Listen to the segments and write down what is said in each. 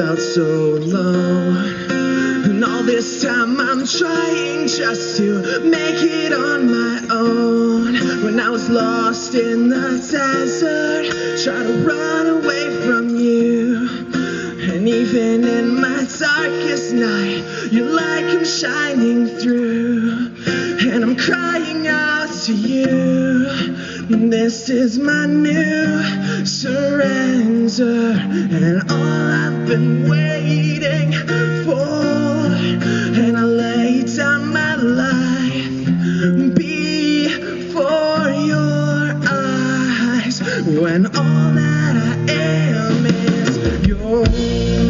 felt so alone. And all this time I'm trying just to make it on my own. When I was lost in the desert, trying to run away from you. And even in my darkest night, your light comes shining through. And I'm crying out to you. This is my new surrender. And all I've been waiting for. And I lay down my life before your eyes. When all that I am is yours.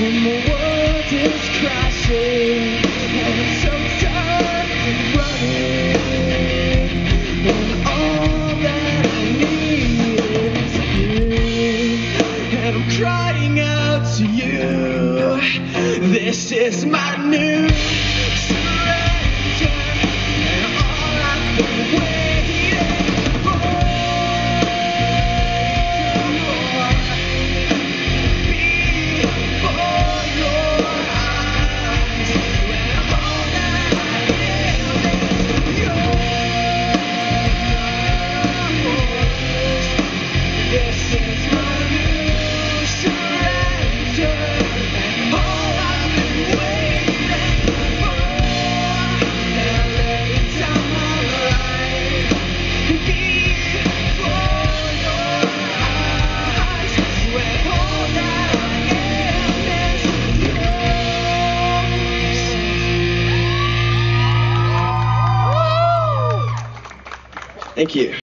When the world is crashing This is my new